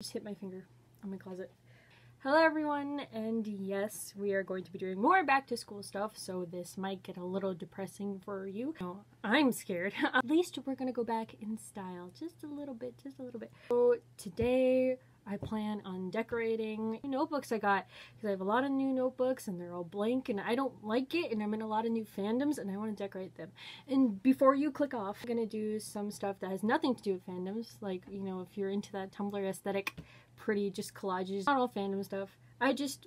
Just hit my finger on my closet. Hello everyone, and yes, we are going to be doing more back to school stuff, so this might get a little depressing for you. No, I'm scared. At least we're gonna go back in style, just a little bit, just a little bit. So today, I plan on decorating notebooks I got because I have a lot of new notebooks and they're all blank and I don't like it and I'm in a lot of new fandoms and I want to decorate them. And before you click off, I'm going to do some stuff that has nothing to do with fandoms. Like, you know, if you're into that Tumblr aesthetic, pretty just collages, not all fandom stuff. I just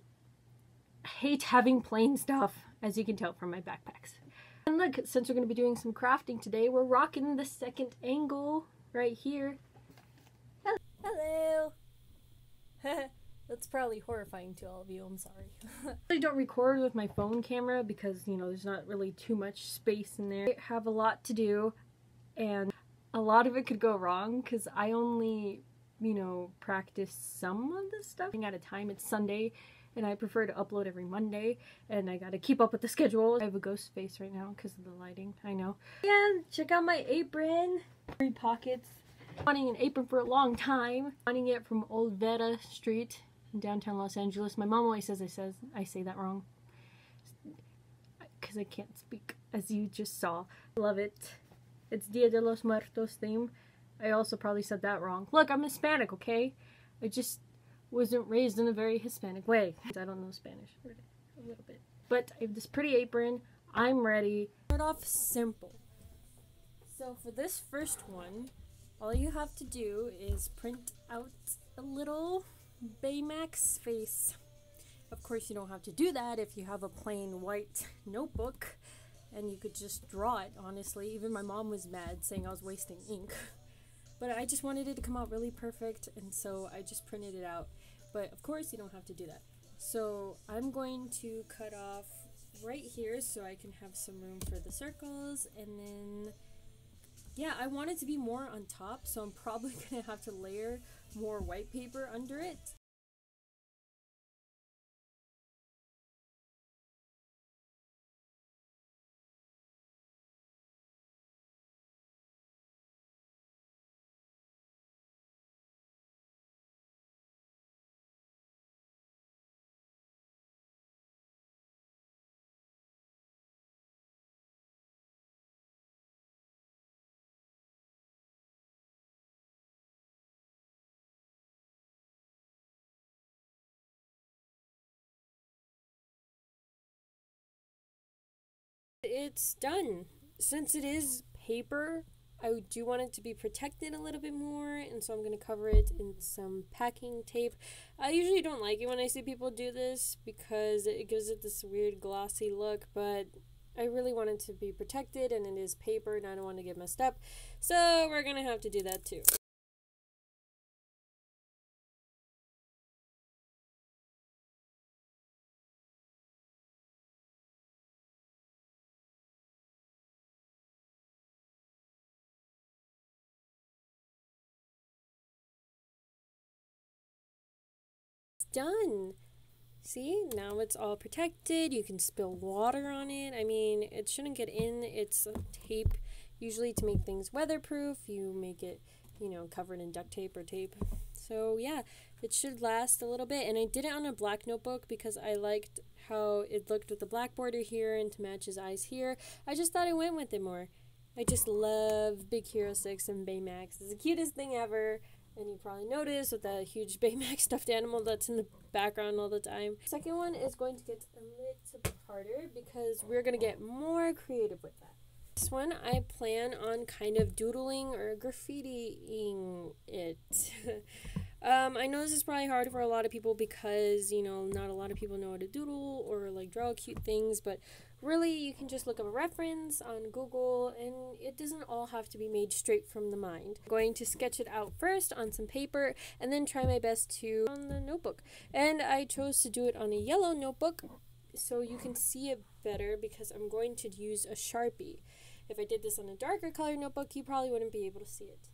hate having plain stuff, as you can tell from my backpacks. And look, since we're going to be doing some crafting today, we're rocking the second angle right here. Hello. That's probably horrifying to all of you. I'm sorry. I don't record with my phone camera because, you know, there's not really too much space in there. I have a lot to do and a lot of it could go wrong because I only, you know, practice some of the stuff at a time. It's Sunday and I prefer to upload every Monday and I gotta keep up with the schedule. I have a ghost face right now because of the lighting, I know. And check out my apron. Three pockets wanting an apron for a long time. Wanting it from Olvera Street in downtown Los Angeles. My mom always says I says I say that wrong because I can't speak, as you just saw. Love it. It's Dia de los Muertos theme. I also probably said that wrong. Look, I'm Hispanic, okay? I just wasn't raised in a very Hispanic way. I don't know Spanish a little bit. But I have this pretty apron. I'm ready. Start off simple. So for this first one, all you have to do is print out a little Baymax face. Of course, you don't have to do that if you have a plain white notebook and you could just draw it, honestly. Even my mom was mad saying I was wasting ink. But I just wanted it to come out really perfect, and so I just printed it out. But of course, you don't have to do that. So I'm going to cut off right here so I can have some room for the circles, and then yeah, I want it to be more on top, so I'm probably going to have to layer more white paper under it. It's done. Since it is paper, I do want it to be protected a little bit more, and so I'm going to cover it in some packing tape. I usually don't like it when I see people do this because it gives it this weird glossy look, but I really want it to be protected, and it is paper, and I don't want to get messed up, so we're going to have to do that too. Done. See, now it's all protected. You can spill water on it. I mean, it shouldn't get in. It's tape. Usually, to make things weatherproof, you make it, you know, covered in duct tape or tape. So, yeah, it should last a little bit. And I did it on a black notebook because I liked how it looked with the black border here and to match his eyes here. I just thought I went with it more. I just love Big Hero 6 and Baymax. It's the cutest thing ever. And you probably noticed with that huge Baymax stuffed animal that's in the background all the time. Second one is going to get a little bit harder because we're going to get more creative with that. This one I plan on kind of doodling or graffitiing it. um, I know this is probably hard for a lot of people because, you know, not a lot of people know how to doodle or like draw cute things, but really you can just look up a reference on Google and it doesn't all have to be made straight from the mind. I'm going to sketch it out first on some paper and then try my best to on the notebook. And I chose to do it on a yellow notebook so you can see it better because I'm going to use a Sharpie. If I did this on a darker color notebook, you probably wouldn't be able to see it.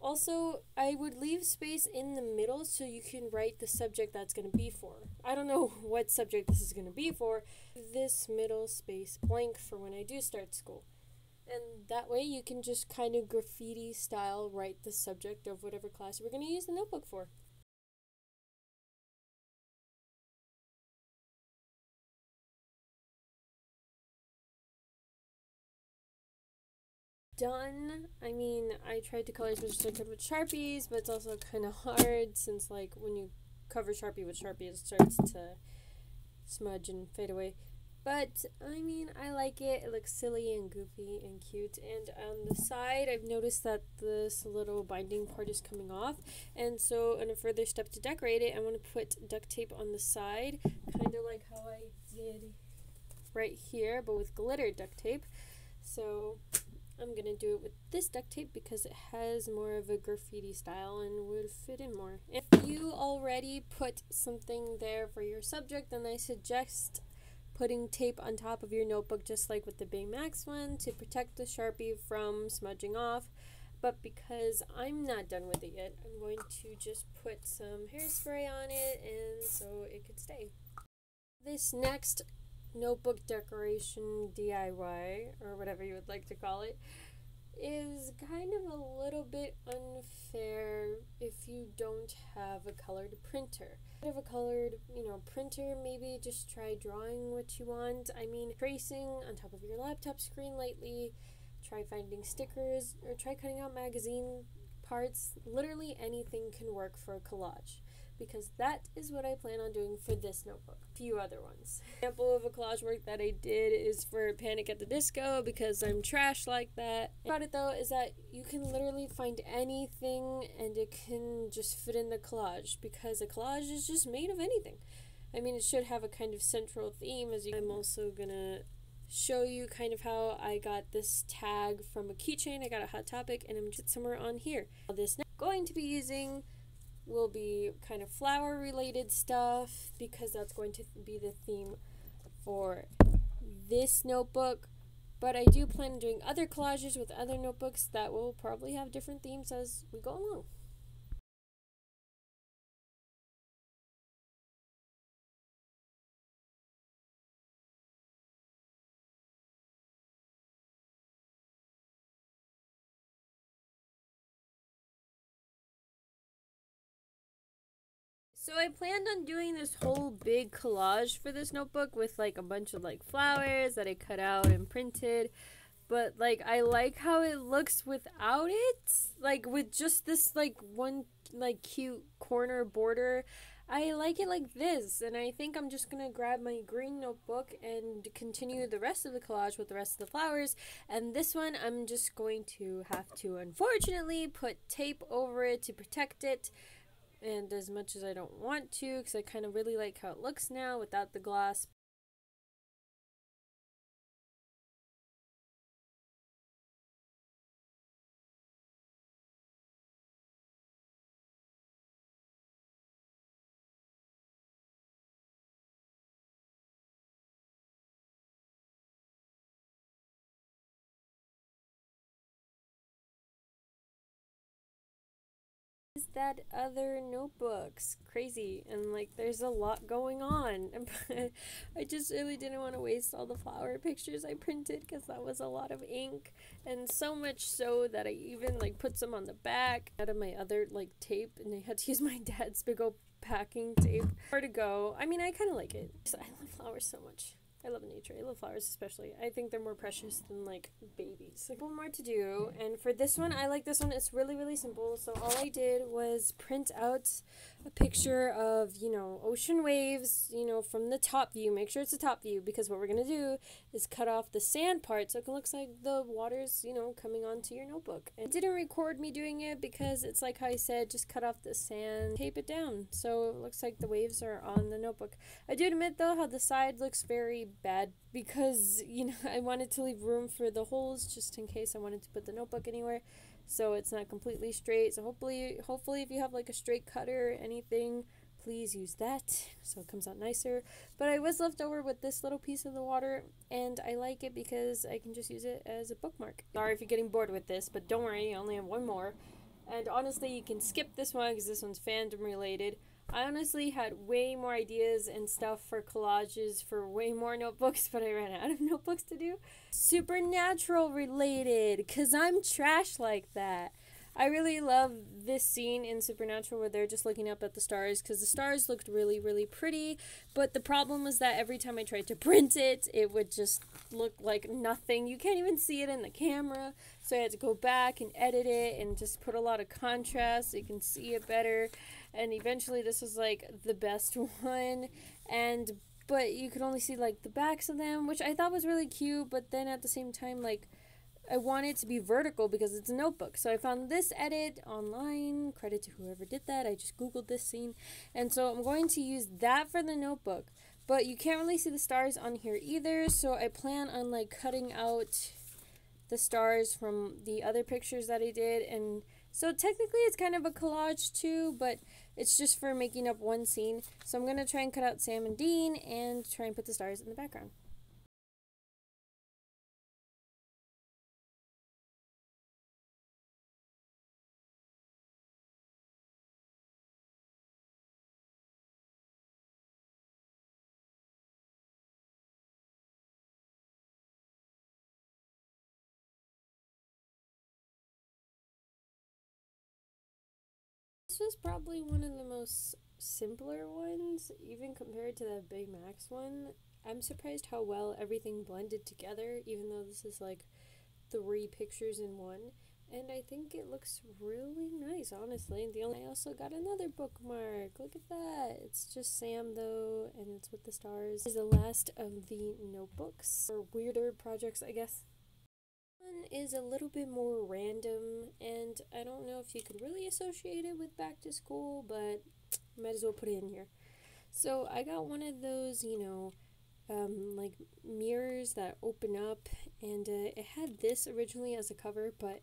Also, I would leave space in the middle so you can write the subject that's going to be for. I don't know what subject this is going to be for. This middle space blank for when I do start school. And that way you can just kind of graffiti style write the subject of whatever class we're going to use the notebook for. Done. I mean, I tried to color as much with Sharpies, but it's also kind of hard since, like, when you cover Sharpie with Sharpie, it starts to smudge and fade away. But I mean, I like it. It looks silly and goofy and cute. And on the side, I've noticed that this little binding part is coming off. And so, in a further step to decorate it, I want to put duct tape on the side, kind of like how I did right here, but with glitter duct tape. So, I'm gonna do it with this duct tape because it has more of a graffiti style and would fit in more. If you already put something there for your subject, then I suggest putting tape on top of your notebook just like with the Big Baymax one to protect the Sharpie from smudging off. But because I'm not done with it yet, I'm going to just put some hairspray on it and so it could stay. This next notebook decoration DIY, or whatever you would like to call it, is kind of a little bit unfair if you don't have a colored printer. Have a colored, you know, printer, maybe just try drawing what you want. I mean, tracing on top of your laptop screen lightly, try finding stickers, or try cutting out magazine parts. Literally anything can work for a collage because that is what I plan on doing for this notebook. A few other ones. Example of a collage work that I did is for Panic at the Disco because I'm trash like that. About it though is that you can literally find anything and it can just fit in the collage because a collage is just made of anything. I mean, it should have a kind of central theme as you. I'm also gonna show you kind of how I got this tag from a keychain. I got a Hot Topic and I'm just somewhere on here. This now going to be using will be kind of flower related stuff because that's going to be the theme for this notebook. But I do plan on doing other collages with other notebooks that will probably have different themes as we go along. So I planned on doing this whole big collage for this notebook with like a bunch of like flowers that I cut out and printed. But like I like how it looks without it. Like with just this like one like cute corner border. I like it like this, and I think I'm just gonna grab my green notebook and continue the rest of the collage with the rest of the flowers. And this one, I'm just going to have to, unfortunately, put tape over it to protect it and as much as I don't want to because I kind of really like how it looks now without the gloss that other notebooks. Crazy. And like there's a lot going on. I just really didn't want to waste all the flower pictures i printed because that was a lot of ink and so much so that i even like put some on the back out of my other like tape and i had to use my dad's big old packing tape. Where to go. I mean i kind of like it. I love flowers so much I love nature. I love flowers especially. I think they're more precious than like babies. Like one more to do, and for this one, I like this one. It's really really simple. So all I did was print out a picture of you know ocean waves. You know from the top view. Make sure it's the top view because what we're gonna do is cut off the sand part so it looks like the water's you know coming onto your notebook. And didn't record me doing it because it's like how I said, just cut off the sand, tape it down, so it looks like the waves are on the notebook. I do admit though how the side looks very bad because you know I wanted to leave room for the holes just in case I wanted to put the notebook anywhere so it's not completely straight. So hopefully hopefully if you have like a straight cutter or anything please use that so it comes out nicer. But I was left over with this little piece of the water and I like it because I can just use it as a bookmark. Sorry if you're getting bored with this but don't worry I only have one more. And honestly you can skip this one because this one's fandom related I honestly had way more ideas and stuff for collages for way more notebooks, but I ran out of notebooks to do. Supernatural related, because I'm trash like that. I really love this scene in Supernatural where they're just looking up at the stars because the stars looked really, really pretty. But the problem was that every time I tried to print it, it would just look like nothing. You can't even see it in the camera. So I had to go back and edit it and just put a lot of contrast so you can see it better. And eventually, this was like the best one. And but you could only see like the backs of them, which I thought was really cute. But then at the same time, like I want it to be vertical because it's a notebook. So I found this edit online. Credit to whoever did that. I just googled this scene, and so I'm going to use that for the notebook. But you can't really see the stars on here either. So I plan on like cutting out the stars from the other pictures that I did and so technically it's kind of a collage too, but it's just for making up one scene. So I'm going to try and cut out Sam and Dean and try and put the stars in the background. This was probably one of the most simpler ones, even compared to that Big Max one. I'm surprised how well everything blended together, even though this is like three pictures in one. And I think it looks really nice, honestly. The only I also got another bookmark. Look at that. It's just Sam though, and it's with the stars. This is the last of the notebooks or weirder projects, I guess one is a little bit more random, and I don't know if you could really associate it with back to school, but might as well put it in here. So I got one of those, you know, um, like mirrors that open up, and uh, it had this originally as a cover, but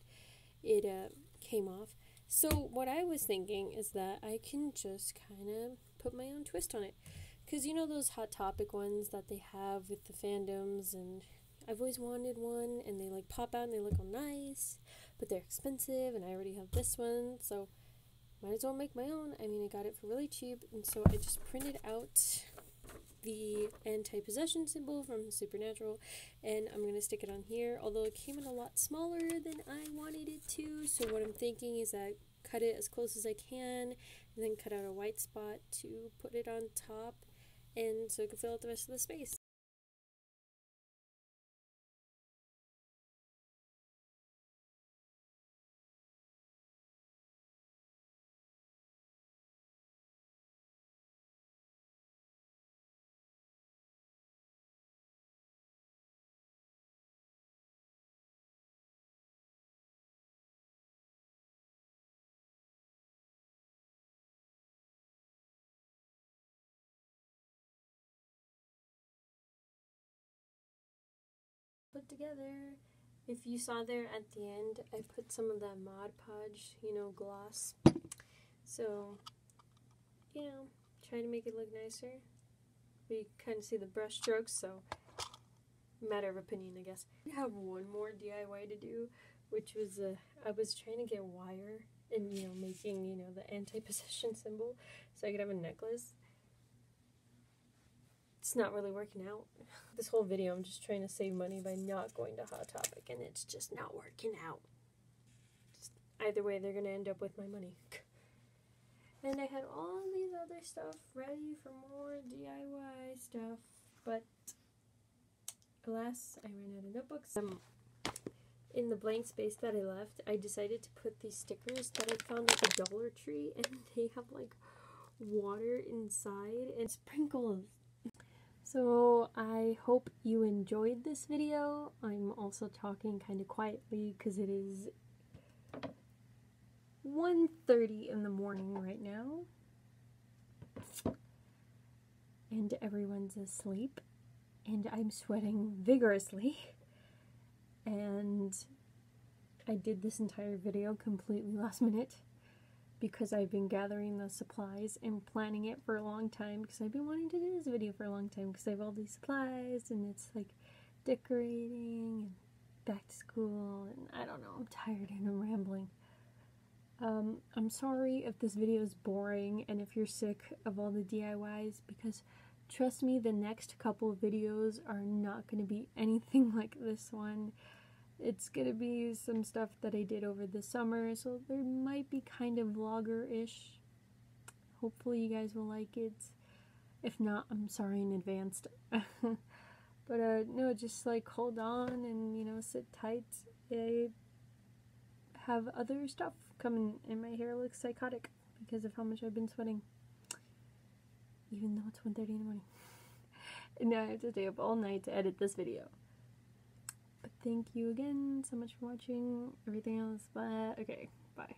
it uh, came off. So what I was thinking is that I can just kind of put my own twist on it. Because you know those hot topic ones that they have with the fandoms and I've always wanted one, and they like pop out and they look all nice, but they're expensive, and I already have this one, so might as well make my own. I mean, I got it for really cheap, and so I just printed out the anti possession symbol from Supernatural, and I'm gonna stick it on here. Although it came in a lot smaller than I wanted it to, so what I'm thinking is that cut it as close as I can, and then cut out a white spot to put it on top, and so it can fill out the rest of the space. Together. If you saw there at the end, I put some of that Mod Podge, you know, gloss. So, you know, try to make it look nicer. We kind of see the brush strokes, so matter of opinion, I guess. I have one more DIY to do, which was uh, I was trying to get wire and you know making you know the anti-possession symbol so I could have a necklace it's not really working out. This whole video, I'm just trying to save money by not going to Hot Topic, and it's just not working out. Just, either way, they're going to end up with my money. and I had all these other stuff ready for more DIY stuff, but alas, I ran out of notebooks. Um, in the blank space that I left, I decided to put these stickers that I found at the Dollar Tree, and they have like water inside and sprinkles so I hope you enjoyed this video. I'm also talking kind of quietly because it is 1.30 in the morning right now. And everyone's asleep. And I'm sweating vigorously. And I did this entire video completely last minute because I've been gathering the supplies and planning it for a long time because I've been wanting to do this video for a long time because I have all these supplies and it's like decorating and back to school and I don't know, I'm tired and I'm rambling. Um, I'm sorry if this video is boring and if you're sick of all the DIYs because trust me, the next couple videos are not going to be anything like this one. It's gonna be some stuff that I did over the summer, so there might be kind of vlogger-ish. Hopefully you guys will like it. If not, I'm sorry in advance. but uh no, just like hold on and you know sit tight. I have other stuff coming and my hair looks psychotic because of how much I've been sweating. Even though it's 1.30 in the morning. and now I have to stay up all night to edit this video. Thank you again so much for watching. Everything else, but okay, bye.